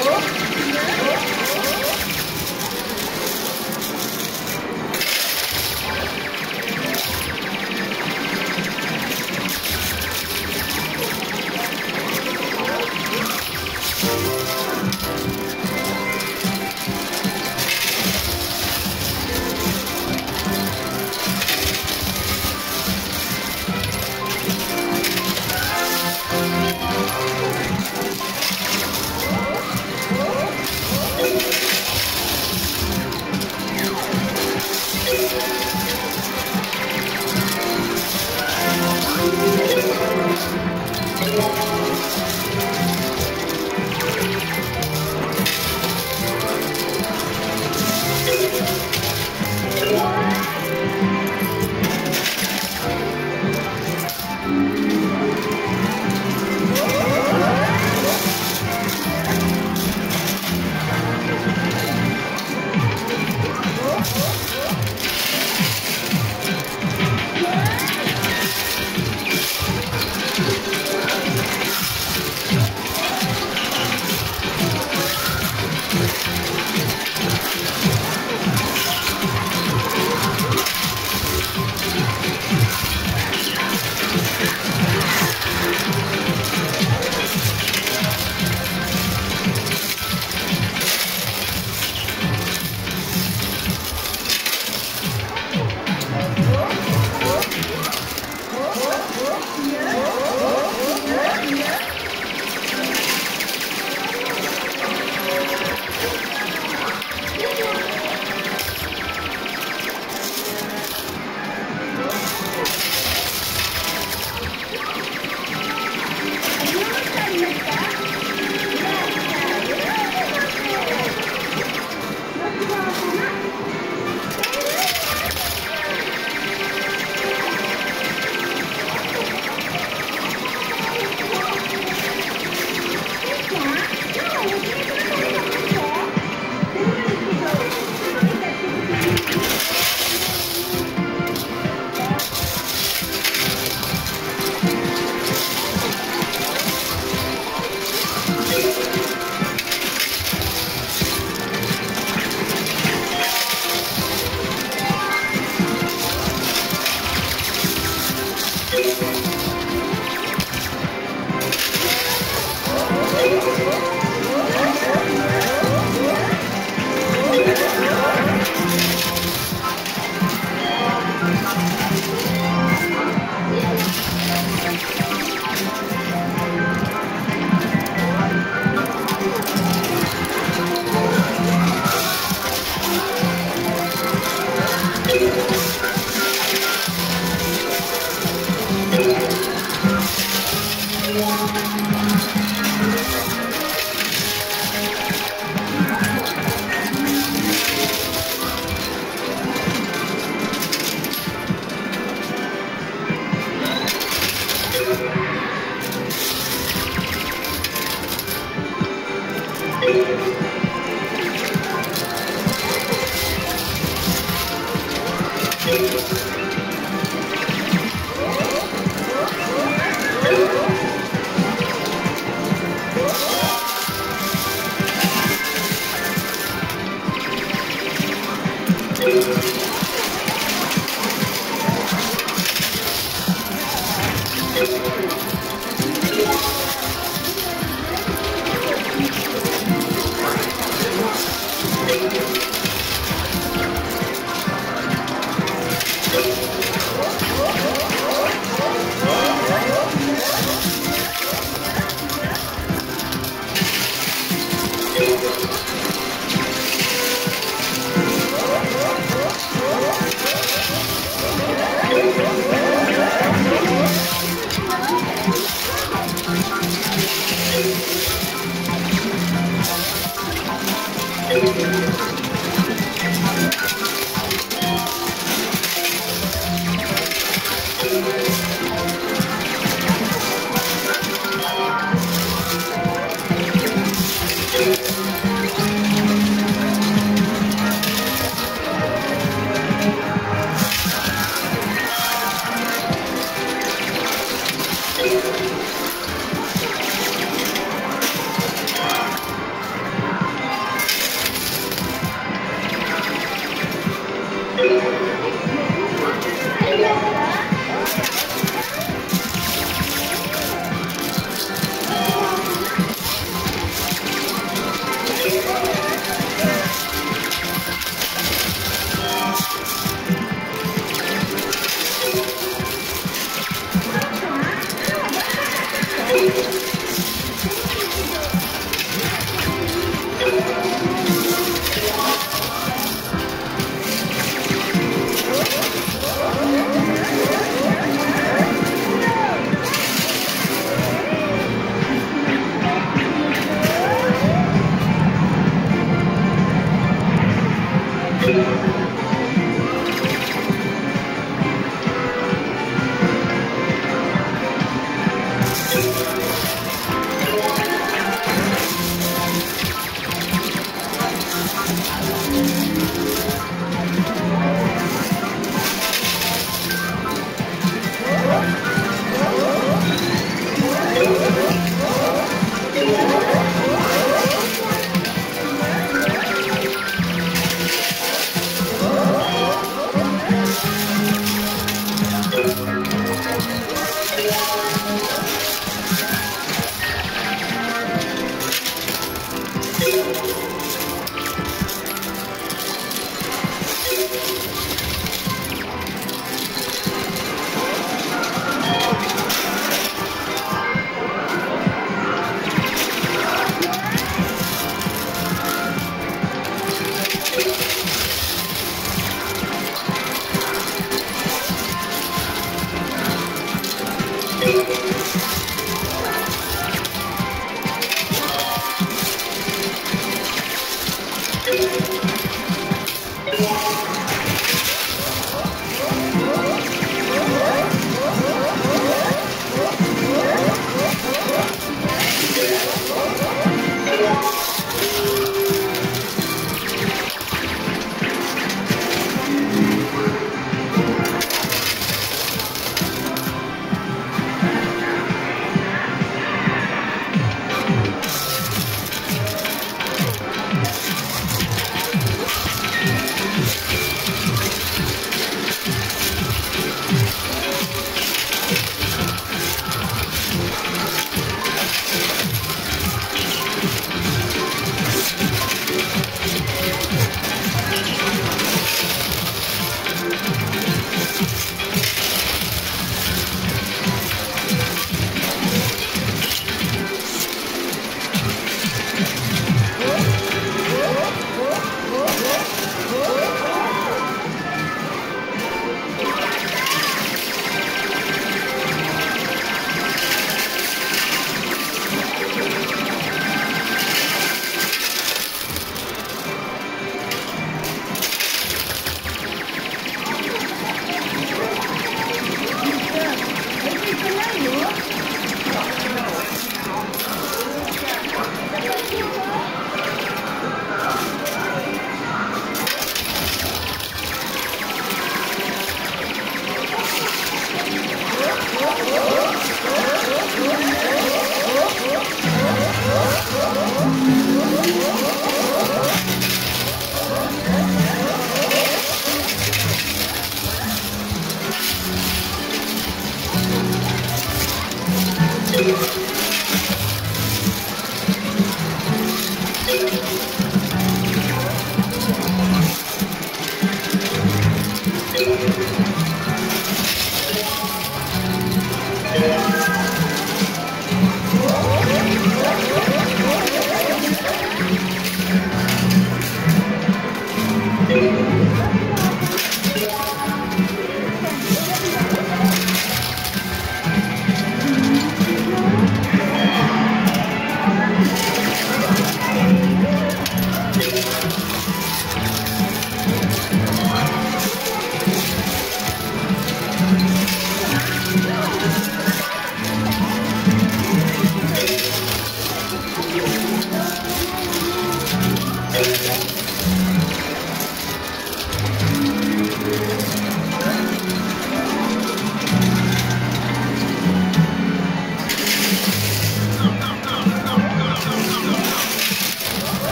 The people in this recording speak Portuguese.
দিব